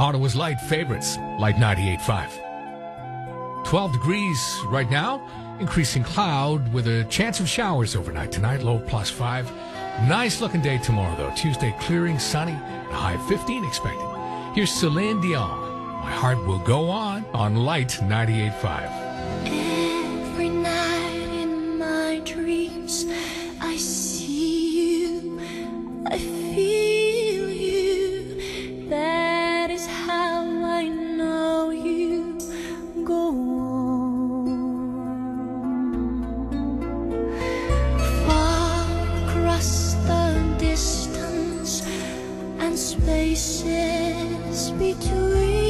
Ottawa's light favorites, Lite 98.5. 12 degrees right now, increasing cloud with a chance of showers overnight tonight, low plus 5. Nice looking day tomorrow, though. Tuesday, clearing, sunny, a high 15 expected. Here's Celine Dion. My heart will go on on Lite 98.5. and spaces between.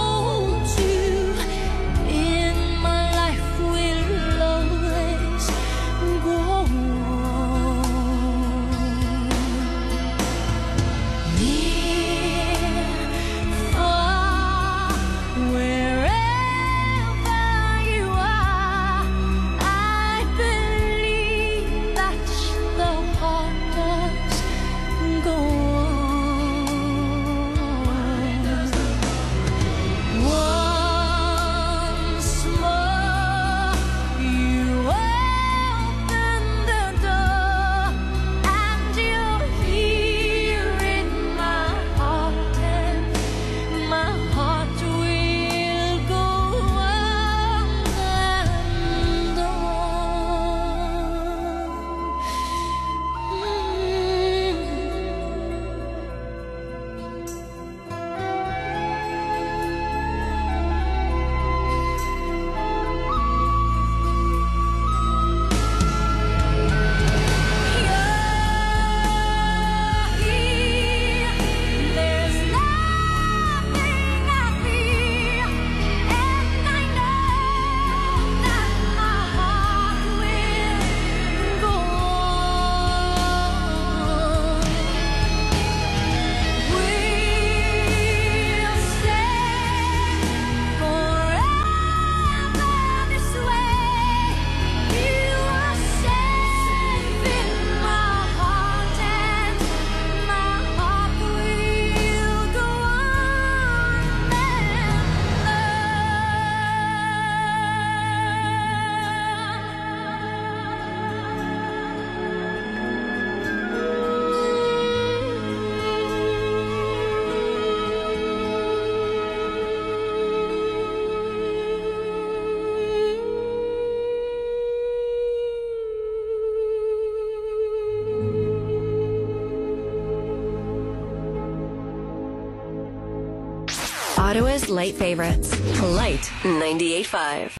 Ottawa's light favorites. Lite 98.5.